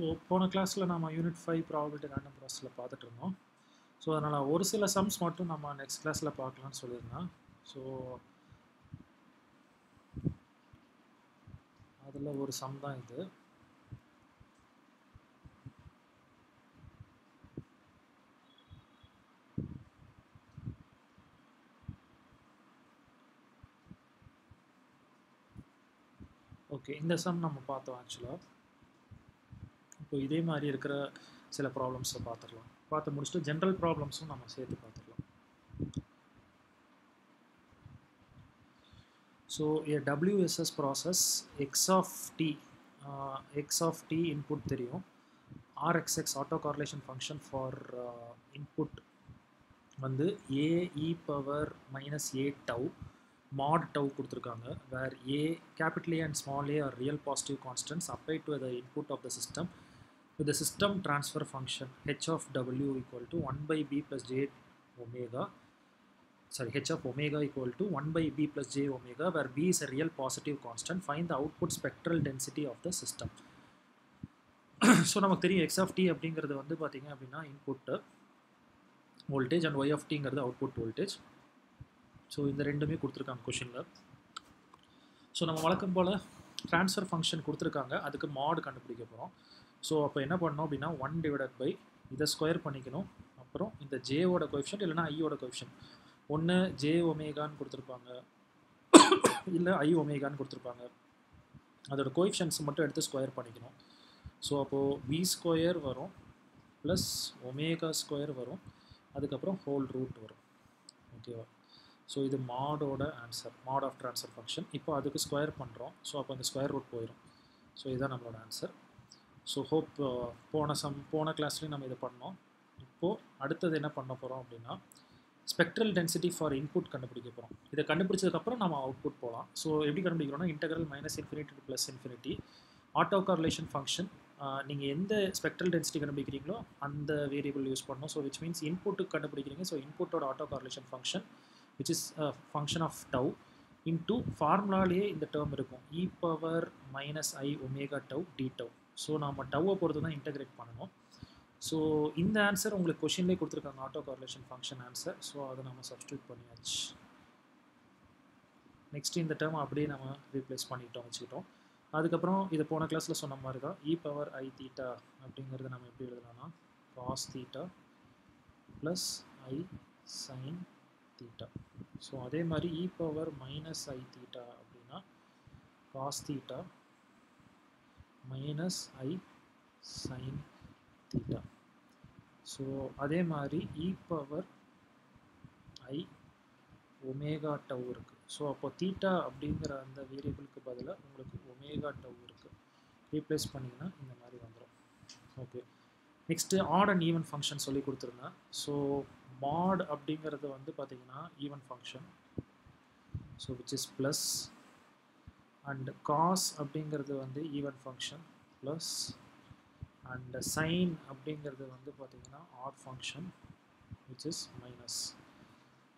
So போன கிளாஸில் நம்ம யூனிட் ஃபைவ் ப்ராபபிலிட்டி ரேண்டம் ப்ராசஸில் பார்த்துட்டு இருந்தோம். ஸோ அதனால் ஒரு சில சம்ஸ் மட்டும் நம்ம நெக்ஸ்ட் கிளாஸில் பார்க்கலாம்னு சொல்லியிருந்தேன். ஸோ அதில் ஒரு சம் தான் இது. ஓகே இந்த சம் நம்ம பார்த்தோம் ஆக்சுவலாக இப்போ இதே மாதிரி இருக்கிற சில ப்ராப்ளம்ஸை பார்த்துடலாம். பார்த்து முடிச்சுட்டு ஜென்ரல் ப்ராப்ளம்ஸும் நம்ம சேர்த்து பார்த்துடலாம். So A W S S process X of T X of T input தெரியும். R X X auto correlation function for input வந்து A E power minus A tau mod tau கொடுத்துருக்காங்க where A capital A and small A are real positive constants apply to the input of the system with the system transfer function h of w equal to 1 by b plus j omega sorry h of omega equal to 1 by b plus j omega where b is a real positive constant find the output spectral density of the system so நமக்கு தெரியும் X of T அப்படிங்கிறது வந்து பார்த்தீங்க அப்படின்னா input voltage and Y of டிங்கிறது output voltage so இந்த ரெண்டுமே கொடுத்துருக்காங்க கொஷினில் ஸோ நம்ம வழக்கம் போல் ட்ரான்ஸ்ஃபர் ஃபங்க்ஷன் கொடுத்துருக்காங்க அதுக்கு மாடு கண்டுபிடிக்க போகிறோம் ஸோ அப்போ என்ன பண்ணோம் அப்படின்னா ஒன் டிவைடட் பை இதை ஸ்கொயர் பண்ணிக்கணும். அப்புறம் இந்த ஜேவோட கொஃபிஷன் இல்லைனா ஐயோட கொஃபிஷன் ஒன்று ஜே ஒமேகான்னு கொடுத்துருப்பாங்க. இல்லை ஐ ஒமேகான்னு கொடுத்துருப்பாங்க. அதோட கோஎஃபிஷன்ஸ் மட்டும் எடுத்து ஸ்கொயர் பண்ணிக்கணும். ஸோ அப்போது வி ஸ்கொயர் வரும் ப்ளஸ் ஒமேகா ஸ்கொயர் வரும். அதுக்கப்புறம் ஹோல் ரூட் வரும். ஓகேவா ஸோ இது மாடோட answer mod of transfer function இப்போ அதுக்கு ஸ்கொயர் பண்ணுறோம் ஸோ அப்போ அந்த ஸ்கொயர் ரூட் போயிடும் ஸோ இதுதான் நம்மளோட ஆன்சர் ஸோ ஹோப் uh, போன சம் போன கிளாஸ்லேயும் நம்ம இதை பண்ணோம். இப்போது அடுத்தது என்ன பண்ண போகிறோம் அப்படின்னா ஸ்பெக்ட்ரல் டென்சிட்டி ஃபார் இன்புட் கண்டுபிடிக்க போகிறோம் இதை கண்டுபிடிச்சதுக்கப்புறம் நம்ம அவுட்புட் போகலாம் ஸோ எப்படி கண்டுபிடிக்கிறோம்னா integral minus infinity to plus infinity auto correlation function நீங்கள் எந்த ஸ்பெக்ட்ரல் டென்சிட்டி கண்டுபிடிக்கிறீங்களோ அந்த வேரியபிள் யூஸ் பண்ணணும். ஸோ விச் மீன்ஸ் இன்புட்டுக்கு கண்டுபிடிக்கிறீங்க. So இன்புட்டோட auto correlation function which is function of tau into ஃபார்முலாலேயே இந்த டேர்ம் இருக்கும். E power minus i omega tau d tau so நம்ம டவ்வை பொறுத்து தான் இன்டகிரேட் பண்ணணும். ஸோ இந்த ஆன்சர் உங்களுக்கு கொஷின்லேயே கொடுத்துருக்காங்க auto correlation function answer so அதை நம்ம சப்ஸ்டியூட் பண்ணியாச்சு. நெக்ஸ்ட் இந்த டேர்ம் அப்படியே நம்ம ரீப்ளேஸ் பண்ணிட்டோம் வச்சுக்கிட்டோம். அதுக்கப்புறம் இதை போன கிளாஸில் சொன்ன மாதிரி தான் இ பவர் ஐ தீட்டா அப்படிங்கிறத நம்ம எப்படி எழுதலாம்னா cos theta plus i sine theta so அதே மாதிரி e power minus i theta அப்படின்னா cos theta minus i sine theta so அதே மாதிரி e power i omega tau இருக்குது ஸோ அப்போ தீட்டா அப்படிங்கிற அந்த வேரியபிளுக்கு பதிலாக உங்களுக்கு ஒமேகா டவ் இருக்குது ரீப்ளேஸ் பண்ணிங்கன்னா இந்த மாதிரி வந்துடும் okay next odd and even function சொல்லி கொடுத்துருந்தேன் ஸோ மாட் அப்படிங்கிறது வந்து பார்த்திங்கன்னா even function so which is plus and cos அப்படிங்கிறது வந்து even function plus and sine அப்படிங்கிறது வந்து பார்த்தீங்கன்னா odd function which is minus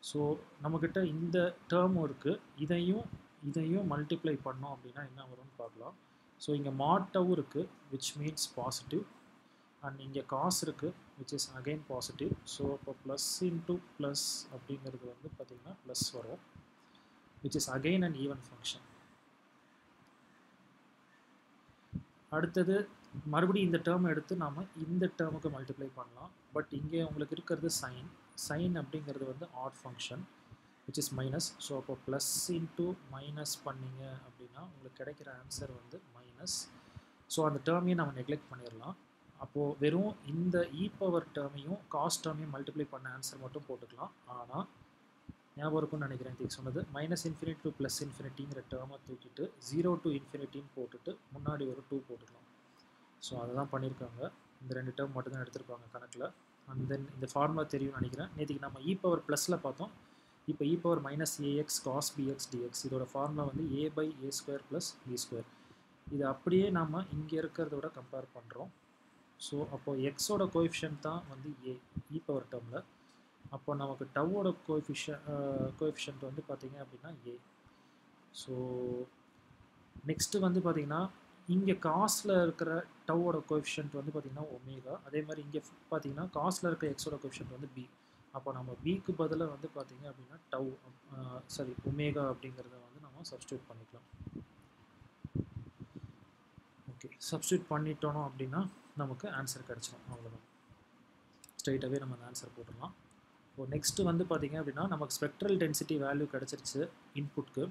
so நம்மக்கிட்ட இந்த டேர்மும் இருக்குது இதையும் இதையும் மல்டிப்ளை பண்ணோம் அப்படின்னா என்ன வரும்னு பார்க்கலாம். ஸோ இங்கே மாட்டவும் இருக்குது விச் மீன்ஸ் பாசிட்டிவ் அண்ட் இங்கே காசு இருக்குது which is again positive so இப்போ ப்ளஸ் இன்ட்டு ப்ளஸ் அப்படிங்கிறது வந்து பார்த்திங்கன்னா ப்ளஸ் வரும் which is again and even function அடுத்தது மறுபடியும் இந்த டேர்ம் எடுத்து நாம் இந்த டேர்முக்கு மல்டிப்ளை பண்ணலாம். பட் இங்கே உங்களுக்கு இருக்கிறது சைன் சைன் அப்படிங்கிறது வந்து odd function which is minus so அப்போ ப்ளஸ் இன்ட்டு மைனஸ் பண்ணிங்க அப்படின்னா உங்களுக்கு கிடைக்கிற ஆன்சர் வந்து மைனஸ் ஸோ அந்த டேர்மையும் நம்ம நெக்லெக்ட் பண்ணிடலாம் அப்போது வெறும் இந்த இ பவர் டேர்மையும் காஸ்ட் டேர்மையும் மல்டிப்ளை பண்ண ஆன்சர் மட்டும் போட்டுக்கலாம். ஆனால் ஞாபகம் இருக்கும்னு நினைக்கிறேன் இதுக்கு சொன்னது. மைனஸ் இன்ஃபினிட் டு ப்ளஸ் இன்ஃபினிட்டிங்கிற டேர்மை தூக்கிட்டு ஜீரோ டு இன்ஃபினிட்டின்னு போட்டுட்டு முன்னாடி ஒரு டூ போட்டுக்கலாம். ஸோ அதை தான் பண்ணியிருக்காங்க இந்த ரெண்டு டேர்ம் மட்டும் தான் எடுத்திருப்பாங்க கணக்கில். அண்ட் தென் இந்த ஃபார்முலா தெரியும்னு நினைக்கிறேன். நேற்றுக்கு நம்ம இ பவர் ப்ளஸில் பார்த்தோம். இப்போ e power minus A X cos B X D X இதோட ஃபார்முலா வந்து A by A square plus B square இது அப்படியே நம்ம இங்கே இருக்கிறதோட கம்பேர் பண்ணுறோம் ஸோ அப்போது எக்ஸோட கோஎஃபிஷியன்ட் தான் வந்து ஏ இ பவர் டேர்மில் அப்போ நமக்கு டவ்வோட கோஎஃபிஷன் கோஎஃபிஷியன்ட் வந்து பார்த்திங்க அப்படின்னா ஏ ஸோ நெக்ஸ்ட்டு வந்து பார்த்திங்கன்னா இங்கே காஸ்டில் இருக்கிற டவ்வோட கோஎஃபிஷியன்ட் வந்து பார்த்திங்கன்னா ஒமேகா. அதே மாதிரி இங்கே பார்த்தீங்கன்னா காஸ்டில் இருக்கிற எக்ஸோட கோஎஃபிஷியன்ட் வந்து பி அப்போ நம்ம பிக்கு பதிலாக வந்து பார்த்திங்க அப்படின்னா டவ் சாரி ஒமேகா அப்படிங்கிறத வந்து நம்ம சப்ஸ்டியூட் பண்ணிக்கலாம். ஓகே சப்ஸ்டியூட் பண்ணிட்டோம் அப்படின்னா நமக்கு ஆன்சர் கிடச்சிடும் அவ்வளோதான் ஸ்ட்ரைட்டாகவே நம்ம அந்த ஆன்சர் போட்டுடலாம். இப்போ நெக்ஸ்ட்டு வந்து பார்த்திங்க அப்படின்னா நமக்கு ஸ்பெக்ட்ரல் டென்சிட்டி வேல்யூ கிடச்சிருச்சு இன்புட்க்கு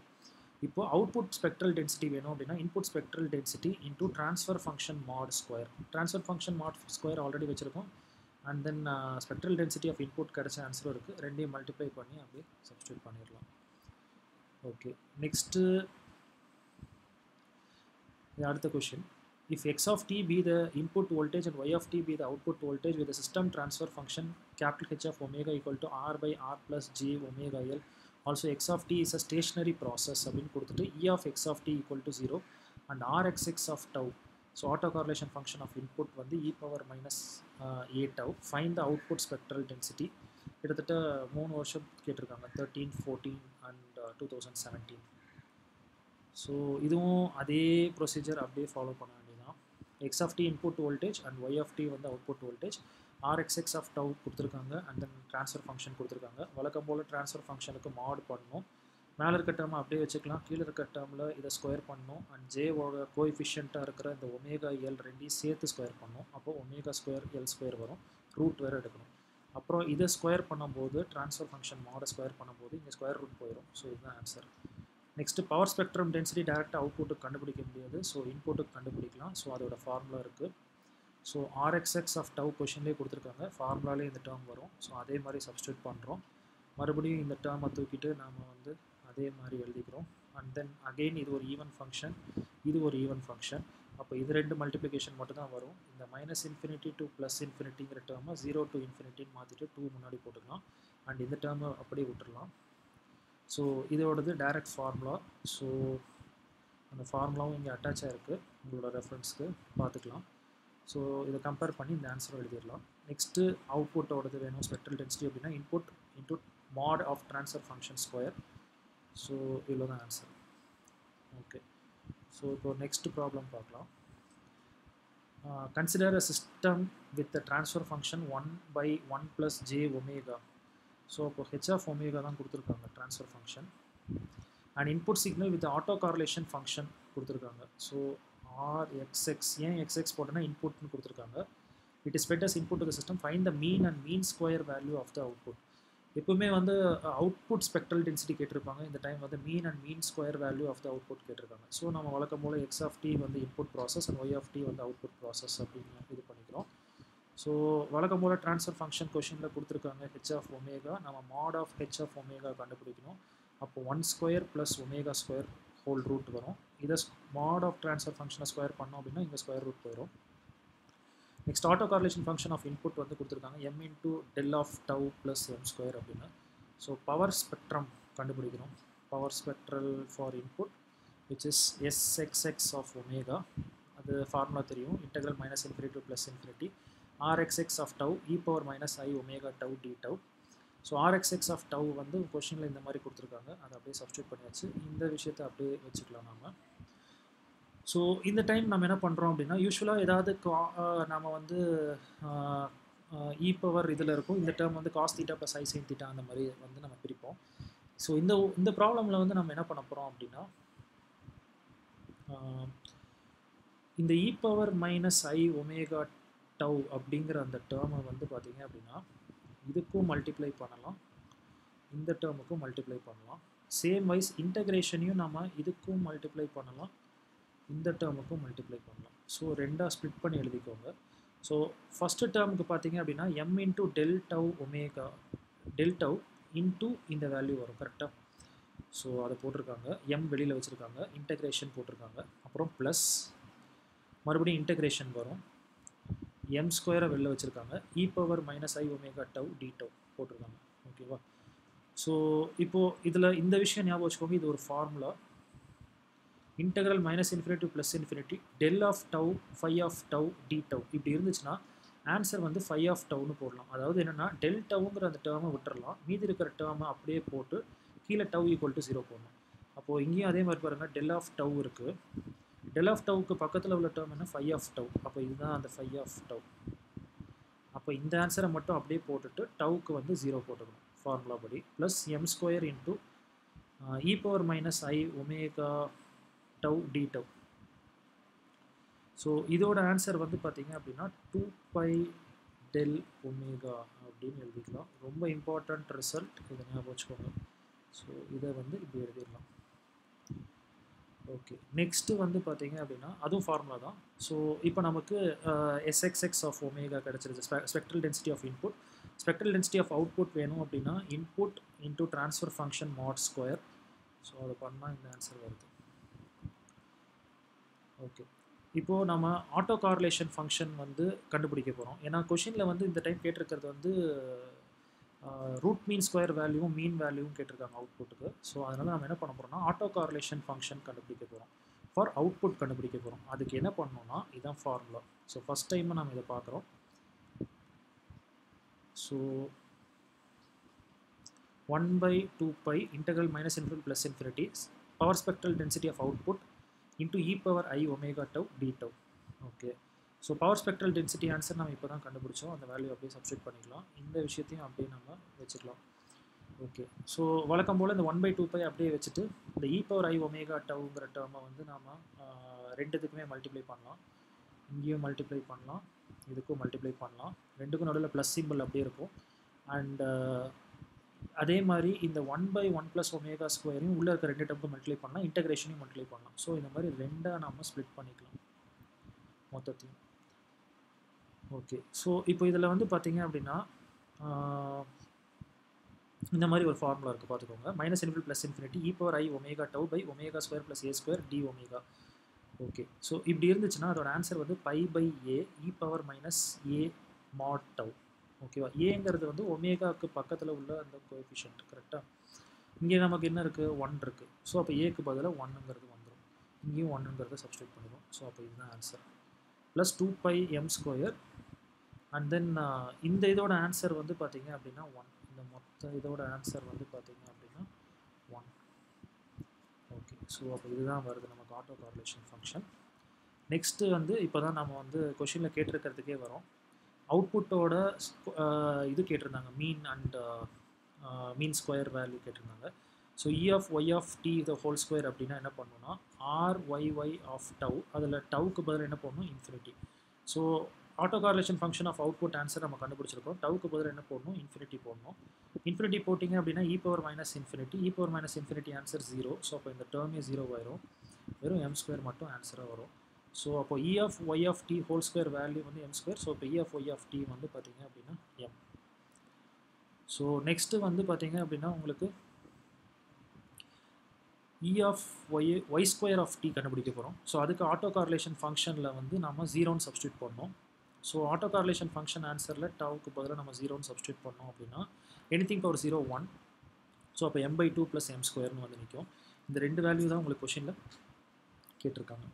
இப்போ அவுட்புட் ஸ்பெக்ட்ரல் டென்சிட்டி வேணும் அப்படின்னா input spectral density into transfer function mod square transfer function mod square already வச்சுருக்கோம். And then spectral density of input கிடச்ச ஆன்சரும் இருக்குது ரெண்டையும் மல்டிப்ளை பண்ணி அப்படியே சப்ஸ்டியூட் பண்ணிடலாம். ஓகே நெக்ஸ்ட்டு அடுத்த question if x of t be the input voltage and y of t be the output voltage with the system transfer function capital H of omega equal to r by r plus j omega l also x of t is a stationary process அப்படின்னு கொடுத்துட்டு e of x of t equal to 0 and rxx of tau so autocorrelation function of input வந்து e power minus uh, a tau find the output spectral density கிட்டத்தட்ட மூணு வருஷம் கேட்டிருக்காங்க thirteen fourteen and two thousand seventeen so இதுவும் அதே procedure அப்படியே follow பண்ண x of t input voltage and y of t வந்து output voltage rxx of tau கொடுத்துருக்காங்க. அண்ட் தென் ட்ரான்ஸ்ஃபர் ஃபங்க்ஷன் கொடுத்துருக்காங்க. வழக்கம் போல் ட்ரான்ஸ்ஃபர் ஃபங்க்ஷனுக்கு மாட் பண்ணணும் மேலே இருக்க டேர்மை அப்படியே வச்சுக்கலாம். கீழே இருக்க டேர்மில் இதை ஸ்கொயர் பண்ணணும் அண்ட் ஜேவோட கோஎஃபிஷியண்ட்டாக இருக்கிற இந்த ஒமேகா எல் ரெண்டையும் சேர்த்து ஸ்கொயர் பண்ணணும் அப்போ ஒமேகா ஸ்கொயர் எல் ஸ்கொயர் வரும். ரூட் வேறு எடுக்கணும். அப்புறம் இதை ஸ்கொயர் பண்ணும்போது ட்ரான்ஸ்ஃபர் ஃபங்க்ஷன் மாடை ஸ்கொயர் பண்ணும்போது இங்கே ஸ்கொயர் ரூட் போயிடும் ஸோ இதுதான் answer next power spectrum density டேரெக்டாக அவுட்புட்டுக்கு கண்டுபிடிக்க முடியாது. ஸோ இன்புட்டுக்கு கண்டுபிடிக்கலாம். ஸோ அதோட ஃபார்முலா இருக்குது ஸோ ஆர்எக்ஸ்எக்ஸ் ஆஃப் டவ் கொஷின்லேயே கொடுத்துருக்காங்க. ஃபார்முலாலே இந்த டேர்ம் வரும். ஸோ அதே மாதிரி சப்ஸ்டியூட் பண்ணுறோம் மறுபடியும் இந்த டேர்மை தூக்கிட்டு நாம் வந்து அதே மாதிரி எழுதிக்கிறோம். அண்ட் தென் அகெயின் இது ஒரு ஈவன் ஃபங்க்ஷன் இது ஒரு ஈவன் ஃபங்க்ஷன் அப்போ இது ரெண்டு மல்டிப்ளிகேஷன் மட்டும் தான் வரும். இந்த மைனஸ் இன்ஃபினிட்டி டு ப்ளஸ் இன்ஃபினிட்டிங்கிற டேர்மை ஜீரோ டு இன்ஃபினிட்டின்னு மாற்றிட்டு டூ முன்னாடி போட்டுக்கலாம். அண்ட் இந்த டேர்மை அப்படியே விட்டுடலாம் ஸோ இதோடது டைரக்ட் ஃபார்முலா ஸோ அந்த ஃபார்முலாவும் இங்கே அட்டாச் ஆகிருக்கு உங்களோட ரெஃபரன்ஸ்க்கு பார்த்துக்கலாம் ஸோ இதை கம்பேர் பண்ணி இந்த ஆன்சர் எழுதிடலாம். நெக்ஸ்ட்டு அவுட்புட்டோடது வேணும். ஸ்பெக்ட்ரல் டென்சிட்டி அப்படின்னா input into mod of transfer function square so இவ்வளோ தான் ஆன்சர் ஓகே ஸோ இப்போ நெக்ஸ்ட் ப்ராப்ளம் பார்க்கலாம். Consider a system with the transfer function one by one plus j omega so இப்போ h of omega தான் கொடுத்துருக்காங்க transfer function and input signal with auto correlation function கொடுத்துருக்காங்க. So R xx ஏன் xx போட்டோன்னா இன்புட்னு கொடுத்துருக்காங்க. It is fed as input to system fine the mean and mean square value of the output எப்பவுமே வந்து output spectral density கேட்டிருப்பாங்க. இந்த time வந்து mean and mean square value of the output கேட்டிருக்காங்க. ஸோ நம்ம வழக்கம் போல் எக்ஸ் ஆஃப் டி வந்து input process and y of t வந்து அவுட்புட் ப்ராசஸ் அப்படின்னு ஸோ வழக்கம் போல் ட்ரான்ஸ்ஃபர் ஃபங்க்ஷன் கொஷினில் கொடுத்துருக்காங்க ஹெச் ஆஃப் ஒமேகா நம்ம mod of H of omega கண்டுபிடிக்கணும். அப்போ one square plus omega square whole root வரும். இதை மாட் ஆஃப் ட்ரான்ஸ்ஃபர் ஃபங்க்ஷனை ஸ்கொயர் பண்ணோம் அப்படின்னா இங்கே ஸ்கொயர் ரூட் போயிடும் next auto correlation function of input வந்து கொடுத்துருக்காங்க. M into del of tau plus m square அப்படின்னு. ஸோ பவர் ஸ்பெக்ட்ரம் கண்டுபிடிக்கிறோம். Power spectral for input which is S X X of omega அது formula தெரியும். Integral minus infinity to plus infinity rxx of tau e power minus I omega tau D tau so RXX of tau வந்து கொஷினில் இந்த மாதிரி கொடுத்துருக்காங்க. அதை அப்படியே substitute பண்ணியாச்சு. இந்த விஷயத்தை அப்படியே வச்சுக்கலாம் நம்ம ஸோ இந்த டைம் நம்ம என்ன பண்ணுறோம் அப்படின்னா யூஸ்வலாக ஏதாவது நம்ம வந்து இ பவர் இதில் இருக்கும். இந்த டேர்ம் வந்து cos theta plus i sine theta அந்த மாதிரி வந்து நம்ம பிரிப்போம். ஸோ இந்த இந்த ப்ராப்ளமில் வந்து நம்ம என்ன பண்ண போகிறோம் அப்படின்னா இந்த e power minus i omega tau அப்படிங்கிற அந்த டேர்மை வந்து பார்த்தீங்க அப்படின்னா இதுக்கும் மல்டிப்ளை பண்ணலாம். இந்த டேர்முக்கும் மல்டிப்ளை பண்ணலாம். சேம் வைஸ் இன்டகிரேஷனையும் நம்ம இதுக்கும் மல்டிப்ளை பண்ணலாம். இந்த டேர்முக்கும் மல்டிப்ளை பண்ணலாம். ஸோ ரெண்டாக ஸ்ப்ளிட் பண்ணி எழுதிக்கோங்க. ஸோ ஃபஸ்ட்டு டேர்முக்கு பார்த்தீங்க அப்படின்னா m into del tau omega del tau into இந்த வேல்யூ வரும் கரெக்டாக ஸோ அதை போட்டிருக்காங்க. எம் வெளியில் வச்சுருக்காங்க. இன்டகிரேஷன் போட்டிருக்காங்க. அப்புறம் ப்ளஸ் மறுபடியும் இன்டகிரேஷன் வரும். எம் ஸ்கொயரை வெளில வச்சுருக்காங்க. E power minus i omega tau d tau போட்டிருக்காங்க. ஓகேவா ஸோ இப்போது இதில் இந்த விஷயம் ஞாபகம் வச்சுக்கோங்க. இது ஒரு formula integral minus infinity plus infinity del of tau five of tau d tau இப்படி இருந்துச்சுன்னா ஆன்சர் வந்து ஃபைவ் ஆஃப் டவுன்னு போடலாம். அதாவது என்னென்னா டெல் டவுங்கிற அந்த டேர்மை விட்டுறலாம். மீதி இருக்கிற டேர்மை அப்படியே போட்டு கீழே டவ் ஈக்குவல் டு ஜீரோ போடணும். அப்போது இங்கேயும் அதே மாதிரி பாருங்கள் டெல் ஆஃப் டவ் இருக்குது டெல் ஆஃப் டவுக்கு பக்கத்தில் உள்ள டேர்ம் என்ன? ஃபைவ் ஆஃப் டவ் அப்போ இதுதான் அந்த ஃபைவ் ஆஃப் டவ் அப்போ இந்த ஆன்சரை மட்டும் அப்படியே போட்டுட்டு டவுக்கு வந்து ஜீரோ போட்டுக்கணும். ஃபார்முலா படி. Plus m square into e power minus i omega tau d tau so இதோட ஆன்சர் வந்து பார்த்தீங்க அப்படின்னா டூ பை டெல் ஒமேகா அப்படின்னு எழுதிக்கலாம். ரொம்ப இம்பார்ட்டண்ட் ரிசல்ட் இதை ஞாபகம் வச்சுக்கோங்க. ஸோ இதை வந்து இப்படி எழுதிடலாம். ஓகே நெக்ஸ்ட்டு வந்து பார்த்தீங்க அப்படின்னா அதுவும் ஃபார்முலா தான். ஸோ இப்போ நமக்கு எஸ்எக்ஸ்எக்ஸ் ஆஃப் ஒமேகா கிடச்சிருச்சு. Spectral density of input spectral density of output வேணும் அப்படின்னா input into transfer function mod square so அதை பண்ணால் இந்த ஆன்சர் வருது. ஓகே இப்போது நம்ம ஆட்டோ கார்லேஷன் ஃபங்க்ஷன் வந்து கண்டுபிடிக்க போகிறோம் ஏன்னா கொஷினில் வந்து இந்த டைம் கேட்டிருக்கிறது வந்து ரூட் மீன் ஸ்கொயர் வேல்யூவும் மீன் வேல்யூவும் கேட்டிருக்காங்க அவுட்புட்டுக்கு ஸோ அதனால் நம்ம என்ன பண்ண போகிறோம்னா ஆட்டோ கார்லேஷன் ஃபங்க்ஷன் கண்டுபிடிக்க போகிறோம் ஃபார் அவுட்புட் கண்டுபிடிக்க போகிறோம் அதுக்கு என்ன பண்ணணும்னா இதுதான் ஃபார்முலா ஸோ ஃபஸ்ட் டைம் நம்ம இதை பார்க்குறோம். So one by two pi integral minus infinity plus infinity power spectral density of output into e power i omega tau d tau okay so power spectral density answer நம்ம இப்போ தான் கண்டுபிடிச்சோம். அந்த value அப்படியே substitute பண்ணிக்கலாம். இந்த விஷயத்தையும் அப்படியே நம்ம வச்சுக்கலாம். ஓகே ஸோ வழக்கம் போல் இந்த ஒன் பை டூ பை அப்படியே வச்சுட்டு இந்த இ பவர் ஐ ஒமேகா டவுங்கிற டேர்மை வந்து நாம் ரெண்டுத்துக்குமே மல்டிப்ளை பண்ணலாம். இங்கேயும் மல்டிப்ளை பண்ணலாம். இதுக்கும் மல்டிப்ளை பண்ணலாம். ரெண்டுக்கும் நடுவில் ப்ளஸ் சிம்பிள் அப்படியே இருக்கும். அண்டு அதே மாதிரி இந்த one by one plus omega ஸ்கொயரையும் உள்ளே இருக்க ரெண்டு டேர்முக்கும் மல்டிப்ளை பண்ணலாம். இன்டகிரேஷனையும் மல்டிப்ளை பண்ணலாம். ஸோ இந்த மாதிரி ரெண்டாக நம்ம ஸ்ப்ளிட் பண்ணிக்கலாம். மொத்தத்தையும். ஓகே ஸோ இப்போ இதில் வந்து பார்த்தீங்க அப்படின்னா இந்த மாதிரி ஒரு ஃபார்முலா இருக்குது பார்த்துக்கோங்க. Minus infinity plus infinity e power i omega tau by omega square plus a square d omega okay so இப்படி இருந்துச்சுன்னா அதோட ஆன்சர் வந்து pi by a e power minus a mod tau ஓகேவா ஏங்கிறது வந்து ஒமேகாவுக்கு பக்கத்தில் உள்ள அந்த கோஎஃபிஷியன்ட் கரெக்டாக இங்கே நமக்கு என்ன இருக்குது ஒன் இருக்குது ஸோ அப்போ ஏக்கு பதிலாக ஒன்னுங்கிறது வந்துடும் இங்கேயும் ஒன்னுங்கிறத சப்ஸ்டியூட் பண்ணிடும் ஸோ அப்போ இதுதான் answer plus two pi m square and then uh, இந்த இதோட ஆன்சர் வந்து பார்த்தீங்க அப்படின்னா ஒன் இந்த மொத்த இதோட ஆன்சர் வந்து பார்த்தீங்க அப்படின்னா ஒன் ஓகே ஸோ அப்போ இதுதான் வருது நமக்கு ஆட்டோ கார்லேஷன் ஃபங்க்ஷன் நெக்ஸ்ட்டு வந்து இப்போ தான் நம்ம வந்து கொஷினில் கேட்டிருக்கிறதுக்கே வரோம். அவுட்புட்டோட uh, இது கேட்டிருந்தாங்க. Mean and mean square value கேட்டிருந்தாங்க. So e of y of t the whole square அப்படின்னா என்ன பண்ணணும்னா r y y of tau அதில் டவுக்கு பதில் என்ன பண்ணணும் infinity so auto correlation function of output answer நம்ம கண்டுபிடிச்சிருக்கோம். டவுக்கு பதில் என்ன போடணும்? இன்ஃபினிட்டி போடணும். இன்ஃபினிட்டி போட்டிங்க அப்படின்னா e power minus infinity e power minus infinity answer zero so அப்போ இந்த டேர்மே ஜீரோ ஆயிரும். வெறும் எம் ஸ்கொயர் மட்டும் ஆன்சராக வரும். ஸோ அப்போ e of y of t whole square value வந்து எம் ஸ்கொயர் ஸோ இப்போ e of y of t வந்து பார்த்தீங்க அப்படின்னா எம் ஸோ நெக்ஸ்ட்டு வந்து பார்த்தீங்க அப்படின்னா உங்களுக்கு e of y y square of t கண்டுபிடிக்க போகிறோம் ஸோ அதுக்கு ஆட்டோ கார்லேஷன் ஃபங்க்ஷனில் வந்து நம்ம ஜீரோன்னு சப்ஸ்டியூட் பண்ணோம் ஸோ ஆட்டோ கார்லேஷன் ஃபங்க்ஷன் ஆன்சரில் டவுக்கு பதிலாக நம்ம ஜீரோன்னு சப்ஸ்டியூட் பண்ணோம் அப்படின்னா anything power zero one so அப்போ m by two plus m ஸ்கொயர்னு வந்து நிற்கும் இந்த ரெண்டு வேல்யூ தான் உங்களுக்கு கொஷினில் கேட்டிருக்காங்க.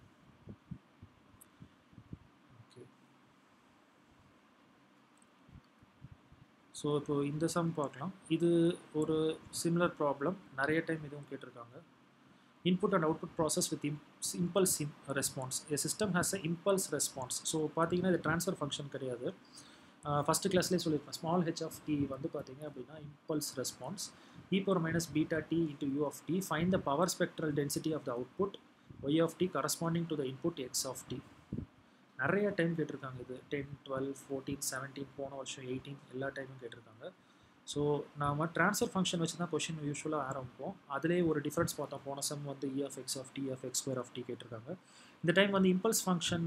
ஓகே ஸோ இப்போ இந்த சம் பார்க்கலாம். இது ஒரு சிமிலர் ப்ராப்ளம் நிறைய டைம் இதுவும் கேட்டிருக்காங்க. Input and output process with impulse uh, response. A system has a impulse response. So பார்த்தீங்கன்னா இது ட்ரான்ஸ்ஃபர் ஃபங்க்ஷன் கிடையாது. ஃபஸ்ட்டு கிளாஸ்லேயே சொல்லியிருப்பேன். ஸ்மால் ஹெச் ஆஃப் டி வந்து பார்த்தீங்க அப்படின்னா impulse response e power minus beta t into u of t fine the power spectral density of the output y of t corresponding to the input x of t நிறைய time கேட்டிருக்காங்க இது. Ten twelve fourteen seventeen போன வருஷம் eighteen எல்லா டைமும் கேட்டிருக்காங்க. So நாம் transfer function வச்சு தான் கொஷின் யூஸ்வலாக ஆரம்பிப்போம். அதிலே ஒரு டிஃப்ரென்ஸ் பார்த்தோம். போன சம் வந்து e of x of t of x square of t கேட்டிருக்காங்க. இந்த டைம் வந்து இம்பல்ஸ் ஃபங்க்ஷன்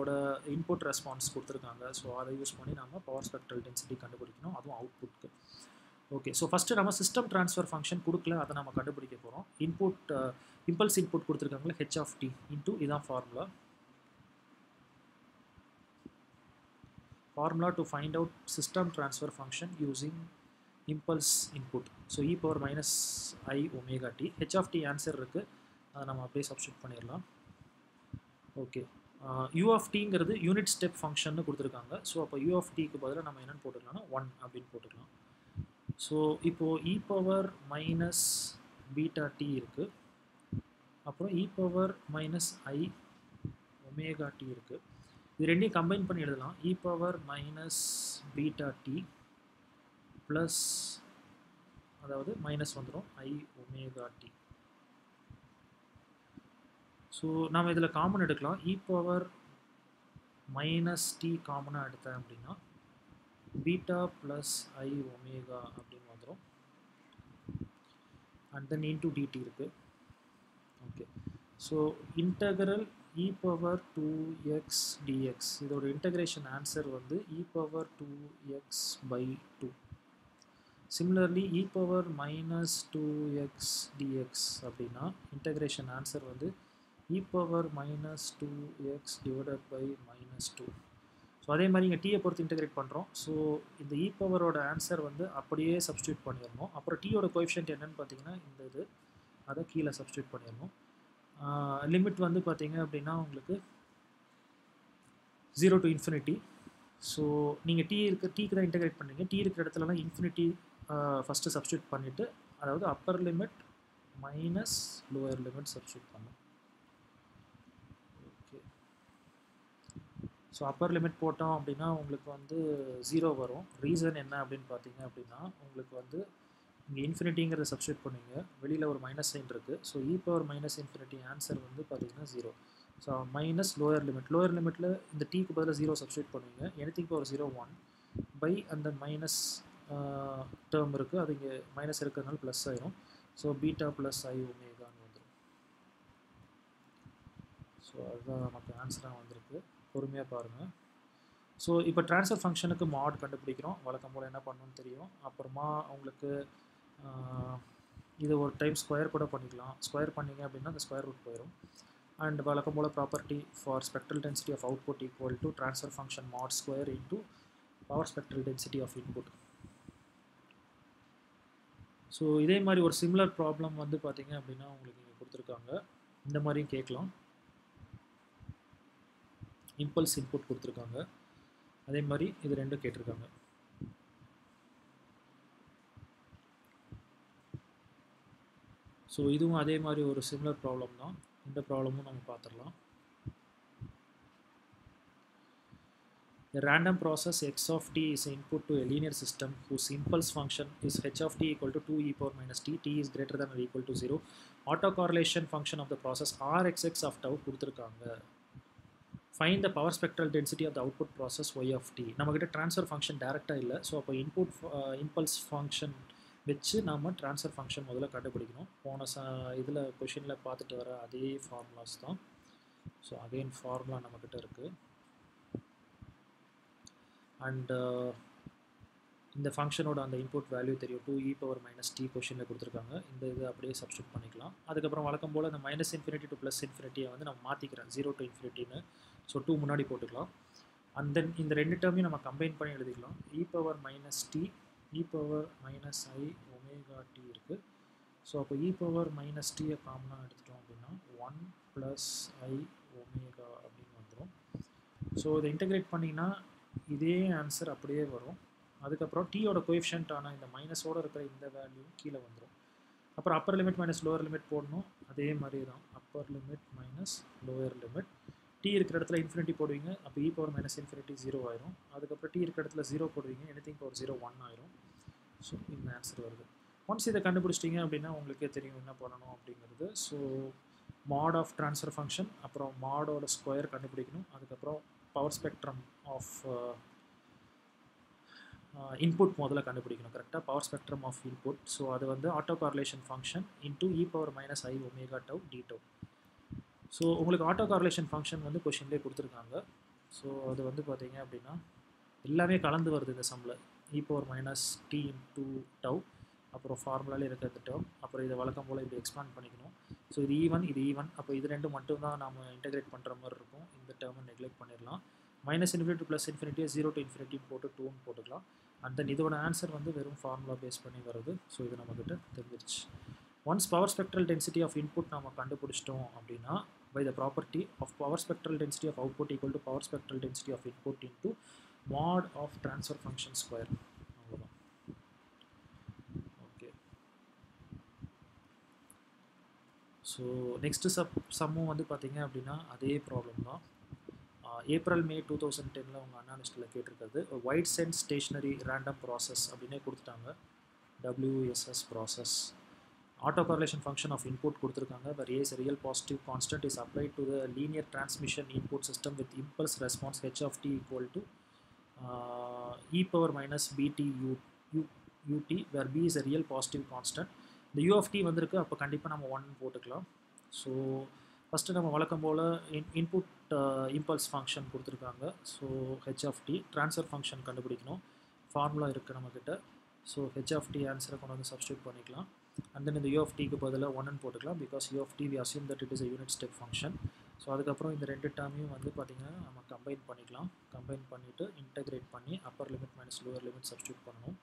ஓட இன்புட் ரெஸ்பான்ஸ் கொடுத்துருக்காங்க. ஸோ அதை யூஸ் பண்ணி நம்ம பவர் ஸ்பெக்ட்ரல் டென்சிட்டி கண்டுபிடிக்கணும். அதுவும் அவுட்புட்க்கு ஓகே ஸோ ஃபஸ்ட்டு நம்ம சிஸ்டம் ட்ரான்ஸ்ஃபர் ஃபங்க்ஷன் கொடுக்கல. அதை நம்ம கண்டுபிடிக்க போகிறோம் இன்புட் இம்பல்ஸ் இன்புட் கொடுத்துருக்காங்களே ஹெச் ஆஃப் டி இன்டூ இதான் formula formula to find out system transfer function using impulse input. So e power minus i omega t. H of t answer இருக்குது அதை நம்ம அப்படியே சப்ஸ்டியூட் பண்ணிடலாம். ஓகே யூ ஆஃப் டிங்கிறது unit step function கொடுத்துருக்காங்க. So அப்போ u of டிக்கு பதிலாக நம்ம என்னென்னு போட்டுக்கலாம்னா ஒன் அப்படின்னு போட்டுக்கலாம் ஸோ இப்போது e e power minus beta t இருக்குது அப்புறம் e power minus i omega t இருக்குது இது ரெண்டையும் கம்பைன் பண்ணி எழுதலாம். E power minus beta t plus அதாவது மைனஸ் வந்துடும் ஐ ஒமேகா டி ஸோ நாம் இதில் காமன் எடுக்கலாம். இ பவர் மைனஸ் டி காமனாக எடுத்தேன் அப்படின்னா பீட்டா ப்ளஸ் ஐ ஒமேகா அப்படின்னு வந்துடும் அண்ட் தென் இன்டூ டிடி இருக்குது okay so integral e power two x dx இதோட இன்டகிரேஷன் ஆன்சர் வந்து e power two x by two similarly e power minus two x dx அப்படின்னா integration answer வந்து e power minus two x divided by minus two so அதே மாதிரி இங்கே டீயை பொறுத்து integrate பண்ணுறோம் ஸோ இந்த இ பவரோட ஆன்சர் வந்து அப்படியே சப்ஸ்டியூட் பண்ணிடணும். அப்புறம் டீயோட கோஎஃபிஷியன்ட் என்னன்னு பார்த்தீங்கன்னா இந்த இது. அதை கீழே சப்ஸ்டியூட் பண்ணிடணும். லிமிட் வந்து பார்த்தீங்க அப்படின்னா உங்களுக்கு ஜீரோ டு இன்ஃபினிட்டி ஸோ நீங்கள் டீ இருக்க டீக்கு தான் இன்டகிரேட் பண்ணுறீங்க. டீ இருக்கிற இடத்துலலாம் இன்ஃபினிட்டி ஃபஸ்ட்டு சப்ஸ்டியூட் பண்ணிவிட்டு அதாவது upper limit minus lower limit substitute பண்ணும் ஓகே ஸோ அப்பர் லிமிட் போட்டோம் அப்படின்னா உங்களுக்கு வந்து ஜீரோ வரும். ரீசன் என்ன அப்படின்னு பார்த்தீங்க அப்படின்னா உங்களுக்கு வந்து இங்கே இன்ஃபினிட்டிங்கிறத சப்ஸ்டியூட் பண்ணுவீங்க வெளியில் ஒரு மைனஸ் சைன் இருக்குது so e power minus infinity answer வந்து பார்த்தீங்கன்னா zero so minus lower limit lower லிமிட்டில் இந்த டீக்கு பதிலாக ஜீரோ சப்ஸ்டியூட் பண்ணுவீங்க anything power zero one by அந்த மைனஸ் டேர்ம் இருக்குது அது இங்கே மைனஸ் இருக்கிறதுனால ப்ளஸ் ஆயிரும். ஸோ பீட்டா ப்ளஸ் ஐ ஒமேகான்னு வந்துடும் ஸோ அதுதான் நமக்கு ஆன்சராக வந்திருக்கு. பொறுமையாக பாருங்கள் ஸோ இப்போ ட்ரான்ஸ்ஃபர் ஃபங்க்ஷனுக்கு மாட் கண்டுபிடிக்கிறோம். வழக்கம் போல் என்ன பண்ணணும்னு தெரியும். அப்புறமா அவங்களுக்கு இது ஒரு டைம் ஸ்கொயர் கூட பண்ணிக்கலாம். ஸ்கொயர் பண்ணிங்க அப்படின்னா அந்த ஸ்கொயர் ரூட் போயிடும் அண்ட் வழக்கம் போல் property for spectral density of output equal to transfer function mod square into power spectral density of input so இதே மாதிரி ஒரு சிமிலர் ப்ராப்ளம் வந்து பார்த்தீங்க அப்படின்னா உங்களுக்கு இங்கே கொடுத்துருக்காங்க. இந்த மாதிரியும் கேட்கலாம். இம்பல்ஸ் இன்புட் கொடுத்துருக்காங்க. அதே மாதிரி இது ரெண்டும் கேட்டிருக்காங்க. ஸோ இதுவும் அதே மாதிரி ஒரு சிமிலர் ப்ராப்ளம் தான் இந்த ப்ராப்ளமும் நம்ம பார்த்துடலாம் A random process x of t is input to a linear system whose impulse function is h of t equal to 2 e power minus t, t is greater than or equal to 0. Autocorrelation function of the process rxx of tau கொடுத்துருக்காங்க fine the power spectral density of the output process y of t நம்மக்கிட்ட transfer function டேரெக்டாக இல்லை so அப்போ input impulse function வச்சு நாம் transfer function முதல்ல கண்டுபிடிக்கணும். போன ச இதில் கொஷினில் பார்த்துட்டு வர அதே ஃபார்முலாஸ் தான். ஸோ அகெயின் ஃபார்முலா நம்மக்கிட்ட இருக்குது அண்டு uh, இந்த ஃபங்க்ஷனோட அந்த இன்புட் வேல்யூ தெரியும். Two e e power minus t கொஷினில் கொடுத்துருக்காங்க. இந்த இது அப்படியே சப்ஸ்டியூட் பண்ணிக்கலாம். அதுக்கப்புறம் வழக்கம் போல் அந்த மைனஸ் இன்ஃபினிட்டி டு ப்ளஸ் இன்ஃபினிட்டியை வந்து நம்ம மாற்றிக்கிறேன் ஜீரோ டு இன்ஃபினிட்டின்னு ஸோ டூ முன்னாடி போட்டுக்கலாம். அண்ட் தென் இந்த ரெண்டு டேர்மையும் நம்ம கம்பைன் பண்ணி எழுதிக்கலாம். E power minus t e power minus i omega t இருக்குது ஸோ அப்போ இ பவர் மைனஸ் டியை காமனாக எடுத்துட்டோம் அப்படின்னா ஒன் ப்ளஸ் ஐ ஒமேகா அப்படின்னு வந்துடும் ஸோ இதை இன்டகிரேட் பண்ணிங்கன்னா இதே ஆன்சர் அப்படியே வரும். அதுக்கப்புறம் டீயோட கோஎஃபிஷியன்ட்டான இந்த மைனஸோடு இருக்கிற இந்த வேல்யூ கீழே வந்துடும் அப்புறம் upper limit minus lower limit போடணும். அதே மாதிரி தான் upper limit minus lower limit T இருக்கிற இடத்துல இன்ஃபினிட்டி போடுவீங்க அப்போ E power minus infinity zero ஆயிரும். அதுக்கப்புறம் டி இருக்கிற இடத்துல ஜீரோ போடுவீங்க எனிதிங் பவர் ஜீரோ ஒன் ஆயிரும். ஸோ இந்த ஆன்சர் வருது. ஒன்ஸ் இதை கண்டுபிடிச்சிட்டிங்க அப்படின்னா உங்களுக்கே தெரியும் என்ன பண்ணணும் அப்படிங்கிறது. So mod of transfer function அப்புறம் மாடோட ஸ்கொயர் கண்டுபிடிக்கணும். அதுக்கப்புறம் பவர் ஸ்பெக்ட்ரம் ஆஃப் இன்புட் முதல்ல கண்டுபிடிக்கணும் கரெக்டாக power spectrum of input so அது வந்து auto correlation function into e power minus i omega tau d tau so உங்களுக்கு ஆட்டோ கார்லேஷன் ஃபங்க்ஷன் வந்து கொஷின்லேயே கொடுத்துருக்காங்க. ஸோ அது வந்து பார்த்தீங்க அப்படின்னா எல்லாமே கலந்து வருது இந்த சம்மில் e power minus t into tau அப்புறம் ஃபார்முலாலே இருக்க இந்த டேர்ம் அப்புறம் இதை வழக்கம் போல் இப்படி எக்ஸ்பேண்ட் பண்ணிக்கணும். ஸோ இது e ஈவன் இது e ஈவன் அப்போ இது ரெண்டு மட்டும் தான் நம்ம இன்டெகிரேட் பண்ணுற மாதிரி இருக்கும். இந்த டேர்மை நெக்லெக்ட் பண்ணிடலாம். மைனஸ் இன்ஃபினிட்டி ப்ளஸ் இன்ஃபினிட்டியை ஜீரோ டு இன்ஃபினிட்டி போட்டு டூன்னு போட்டுக்கலாம். அண்ட் தென் இதோட ஆன்சர் வந்து வெறும் ஃபார்முலா பேஸ் பண்ணி வருது ஸோ இது நம்மக்கிட்ட தெரிஞ்சிருச்சு. Once power spectral density of input நம்ம கண்டுபிடிச்சிட்டோம் அப்படின்னா by the property of power spectral density of output equal to power spectral density of input into mod of transfer function square அவ்வளோதான் okay so next sub சம்மும் வந்து பார்த்தீங்க அப்படின்னா அதே problem தான். ஏப்ரல் மே டூ தௌசண்ட் டெனில் அவங்க அனாலிஸ்ட்டில் கேட்டிருக்கிறது wide sense stationary random process அப்படின்னே கொடுத்துட்டாங்க. WSS process auto correlation function of input கொடுத்துருக்காங்க where a is a real positive constant is applied to the linear transmission input system with impulse response h of t equal to uh, e power minus bt u, u, ut where b is a real positive constant இந்த u of t வந்திருக்கு அப்போ கண்டிப்பாக நம்ம one போட்டுக்கலாம் so first நம்ம வழக்கம் போல் in input impulse function கொடுத்துருக்காங்க so h of t transfer function கண்டுபிடிக்கணும் ஃபார்முலா இருக்குது நம்மக்கிட்ட ஸோ ஹெச் ஆஃப் டி ஆன்சரை கொண்டு வந்து சப்ஸ்டியூட் பண்ணிக்கலாம் அண்ட் தென் இந்த யூ ஆஃப் டிக்கு பதிலாக ஒன்னு போட்டுக்கலாம். Because u of t we assume that it is unit step function so அதுக்கப்புறம் இந்த ரெண்டு டேர்மையும் வந்து பார்த்திங்கன்னா நம்ம கம்பைன் பண்ணிக்கலாம். கம்பைன் பண்ணிவிட்டு இன்டகிரேட் பண்ணி upper limit minus lower limit substitute பண்ணணும்.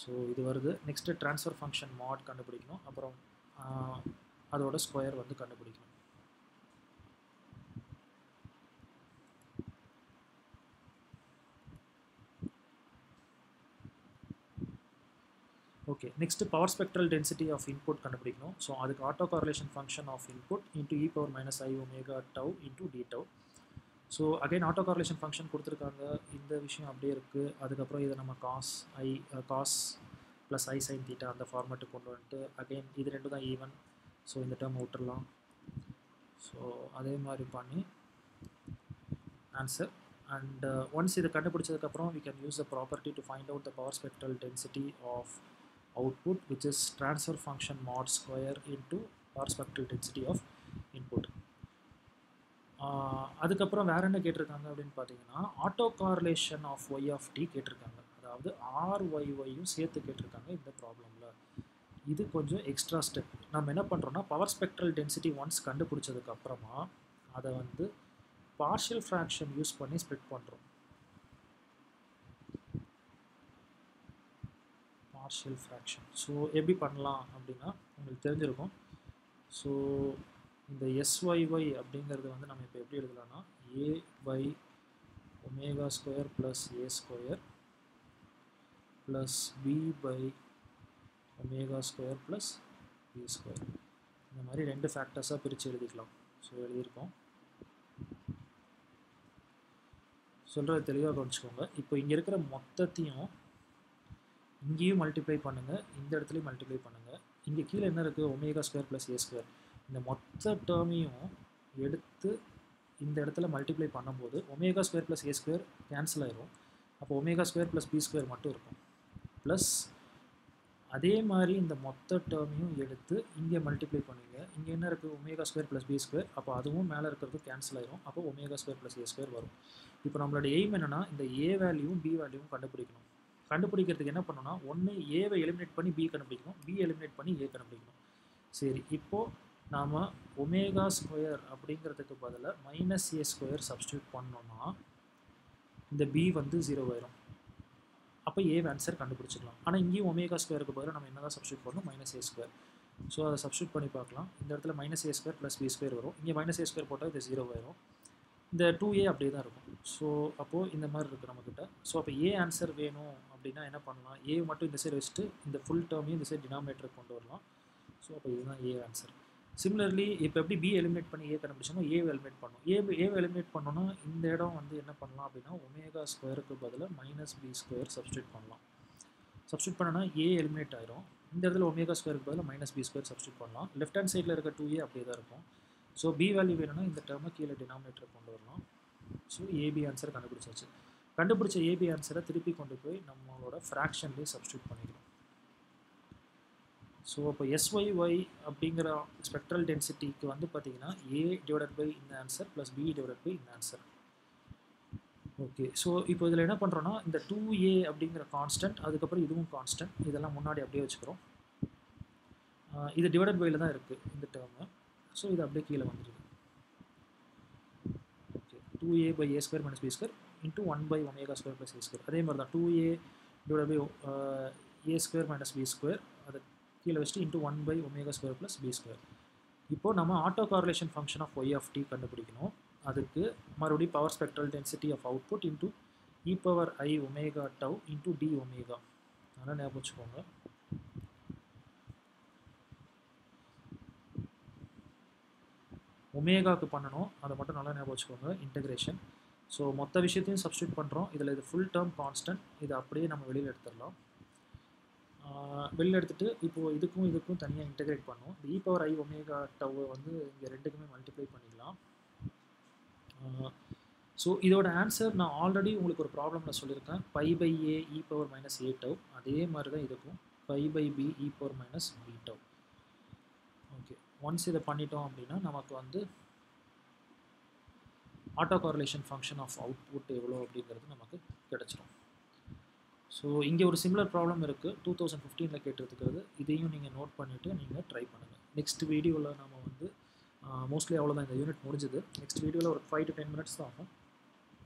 ஸோ இது வருது. நெக்ஸ்ட்டு ட்ரான்ஸ்ஃபர் ஃபங்க்ஷன் மாட் கண்டுபிடிக்கணும். அப்புறம் அதோட ஸ்கொயர் வந்து கண்டுபிடிக்கணும். Okay next power spectral density of input கண்டுபிடிக்கணும். ஸோ அதுக்கு auto correlation function of input into e power minus i omega tau into d tau so again auto correlation function கொடுத்துருக்காங்க. இந்த விஷயம் அப்படியே இருக்குது அதுக்கப்புறம் இதை நம்ம cos i cos plus i sine theta அந்த ஃபார்மேட்டுக்கு கொண்டு வந்துட்டு அகைன் இது ரெண்டு தான் ஈவன் ஸோ இந்த டேர்ம் விட்டுறலாம். ஸோ அதே மாதிரி பண்ணி ஆன்சர் அண்ட் ஒன்ஸ் இதை கண்டுபிடிச்சதுக்கப்புறம் we can use the property to find out the power spectral density of output which is transfer function mod square into perspective density of input. அதுக்கப்புறம் வேற என்ன கேட்டிருக்காங்க அப்படின்னு பார்த்தீங்கன்னா auto correlation of y of t கேட்டிருக்காங்க. அதாவது R Y ஒய்யும் சேர்த்து கேட்டிருக்காங்க இந்த ப்ராப்ளமில் இது கொஞ்சம் எக்ஸ்ட்ரா ஸ்டெப் நம்ம என்ன பண்ணுறோன்னா பவர் ஸ்பெக்ட்ரல் டென்சிட்டி ஒன்ஸ் கண்டுபிடிச்சதுக்கப்புறமா அதை வந்து பார்ஷியல் ஃப்ராக்ஷன் யூஸ் பண்ணி ஸ்ப்ளிட் பண்ணுறோம் பார்ஷியல் ஃப்ராக்ஷன் ஸோ எப்படி பண்ணலாம் அப்படின்னா உங்களுக்கு தெரிஞ்சிருக்கும். ஸோ இந்த எஸ்ஒய்ஒய் அப்படிங்கிறது வந்து நம்ம இப்போ எப்படி எழுதலாம்னா a by omega square plus a square plus b by omega square plus b square. இந்த மாதிரி ரெண்டு ஃபேக்டர்ஸாக பிரித்து எழுதிக்கலாம். ஸோ எழுதியிருக்கோம். சொல்கிறது தெளிவாக கவனிச்சுக்கோங்க. இப்போ இங்கே இருக்கிற மொத்தத்தையும் இங்கேயும் மல்டிப்ளை பண்ணுங்கள் இந்த இடத்துலையும் மல்டிப்ளை பண்ணுங்கள் இங்கே கீழே என்ன இருக்குது omega square plus a square இந்த மொத்த டேர்மையும் எடுத்து இந்த இடத்துல மல்டிப்ளை பண்ணும்போது omega square plus a square cancel ஆயிரும். அப்போ omega square plus b square மட்டும் இருக்கும். ப்ளஸ் அதே மாதிரி இந்த மொத்த டேர்மையும் எடுத்து இங்கே மல்டிப்ளை பண்ணுங்க. இங்கே என்ன இருக்குது omega square plus b square அப்போ அதுவும் மேலே இருக்கிறது கேன்சல் ஆயிரும். அப்போ omega square plus a square வரும். இப்போ நம்மளோட எய்ம் என்னென்னா இந்த ஏ வேல்யூவும் பி வேல்யூவும் கண்டுபிடிக்கணும். கண்டுபிடிக்கிறதுக்கு என்ன பண்ணணும்னா ஒன்று ஏவை எலிமினேட் பண்ணி பி கண்டுபிடிக்கணும். பி எலிமினேட் பண்ணி ஏ கண்டுபிடிக்கணும். சரி இப்போது நாம் ஒமேகா ஸ்கொயர் அப்படிங்கிறதுக்கு பதிலாக மைனஸ் ஏ ஸ்கொயர் சப்ஸ்டியூட் பண்ணோம்னா இந்த பி வந்து ஜீரோ ஆயிரும். அப்போ ஏ ஆன்சர் கண்டுபிடிச்சிக்கலாம். ஆனால் இங்கேயும் ஒமேகா ஸ்கொயருக்கு பதிலாக நம்ம என்ன தான் சப்ஸ்டியூட் பண்ணணும்? மைனஸ் ஏ ஸ்கொயர் ஸோ அதை சப்ஸ்டியூட் பண்ணி பார்க்கலாம். இந்த இடத்துல minus a square plus b square வரும். இங்கே மைனஸ் ஏ ஸ்கொயர் போட்டால் இது ஜீரோ ஆயிரும். இந்த டூ ஏ அப்படியே தான் இருக்கும். ஸோ அப்போது இந்த மாதிரி இருக்குது நம்மக்கிட்ட ஸோ அப்போ ஏ ஆன்சர் வேணும் அப்படின்னா என்ன பண்ணலாம்? ஏ மட்டும் இந்த சைடு வச்சுட்டு இந்த ஃபுல் டேர்மையும் இந்த சைடு டினாமினேட்டர் கொண்டு வரலாம். ஸோ அப்போ இதுதான் ஏ ஆன்சர் சிமிலர்லி இப்போ எப்படி பி எலிமினேட் பண்ணி ஏ கண்டுபிடிச்சோமோ ஏ எலிமினேட் பண்ணணும் ஏ ஏவை எலிமினேட் பண்ணோன்னா இந்த இடம் வந்து என்ன பண்ணலாம் அப்படின்னா ஒமேகா ஸ்கொயருக்கு பதிலாக மைனஸ் பி ஸ்கொயர் சப்ஸ்டியூட் பண்ணலாம். சப்ஸ்டியூட் பண்ணனா ஏ எலிமினேட் ஆயிரும். இந்த இடத்துல ஒமேகா ஸ்கொயருக்கு பதிலாக மைனஸ் பி ஸ்கொயர் சப்ஸ்டியூட் பண்ணலாம். லெஃப்ட் ஹேண்ட் சைடில் இருக்க டூ ஏ அப்படியே தான் இருக்கும். ஸோ பி வேல்யூ வேணும்னா இந்த டேர்மை கீழே டினாமினேட்டர் கொண்டு வரலாம். ஸோ ஏபி ஆன்சர் கண்டுபிடிச்சாச்சு. கண்டுபிடிச்ச ஏபி ஆன்சரை திருப்பி கொண்டு போய் நம்மளோட ஃப்ராக்ஷன்லேயே சப்ஸ்டியூட் பண்ணிக்கலாம். ஸோ இப்போ எஸ்ஒய்ஒய் அப்படிங்கிற ஸ்பெக்ட்ரல் டென்சிட்டிக்கு வந்து பார்த்தீங்கன்னா ஏ டிவைடட் பை இந்த answer plus b divided by இந்த ஆன்சர் ஓகே ஸோ இப்போ இதில் என்ன பண்ணுறோன்னா இந்த டூ ஏ அப்படிங்கிற கான்ஸ்டன்ட் அதுக்கப்புறம் இதுவும் கான்ஸ்டன்ட் இதெல்லாம் முன்னாடி அப்படியே வச்சுக்கிறோம். இது டிவைடட் பையில் தான் இருக்குது இந்த டேர்மு ஸோ இது அப்படியே கீழே வந்துடுது okay two a by a square minus b square into one by omega square plus a square அதே மாதிரி தான். Two a divide by a square minus b square அதை கீழே வச்சுட்டு into one by omega square plus b square இப்போது நம்ம auto correlation function of y of t கண்டுபிடிக்கணும். அதுக்கு மறுபடியும் power spectral density of output into e power i omega tau into d omega அதெல்லாம் ஞாபகம் வச்சுக்கோங்க. ஒமேகாவுக்கு பண்ணணும். அதை மட்டும் நல்லா ஞாபகம் வச்சுக்கோங்க. இன்டகிரேஷன் ஸோ மொத்த விஷயத்தையும் சப்ஸ்டியூட் பண்ணுறோம் இதில் இது ஃபுல் டேர்ம் கான்ஸ்டன்ட் இது அப்படியே நம்ம வெளியில் எடுத்துடலாம். வெளியில் எடுத்துகிட்டு இப்போது இதுக்கும் இதுக்கும் தனியாக இன்டகிரேட் பண்ணுவோம். இந்த e e power i omega டவ்வை வந்து இங்கே ரெண்டுக்குமே மல்டிப்ளை பண்ணிக்கலாம். ஸோ இதோட ஆன்சர் நான் ஆல்ரெடி உங்களுக்கு ஒரு ப்ராப்ளமில் சொல்லியிருக்கேன். Pi by a e power minus a tau அதே மாதிரி தான் இதுக்கும். Pi by b e power minus b tau once இதை பண்ணிட்டோம் அப்படின்னா நமக்கு வந்து auto correlation function of output எவ்வளோ அப்படிங்கிறது நமக்கு கிடச்சிரும். ஸோ இங்கே ஒரு சிமிலர் ப்ராப்ளம் இருக்குது டூ தௌசண்ட் ஃபிஃப்டீனில் கேட்டிருக்கிறது. இதையும் நீங்கள் நோட் பண்ணிவிட்டு நீங்கள் ட்ரை பண்ணுங்கள் நெக்ஸ்ட் வீடியோவில் நம்ம வந்து மோஸ்ட்லி அவ்வளோதான் இந்த யூனிட் முடிஞ்சுது. நெக்ஸ்ட் வீடியோவில் ஒரு ஃபைவ் டு டென் மினிட்ஸ் தான் ஆகும்.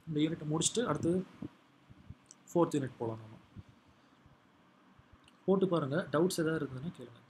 இந்த யூனிட்டை முடிச்சுட்டு அடுத்து ஃபோர்த் யூனிட் போகலாம் நம்ம போட்டு பாருங்கள் டவுட்ஸ் எதாவது இருந்ததுன்னா கேளுங்கள்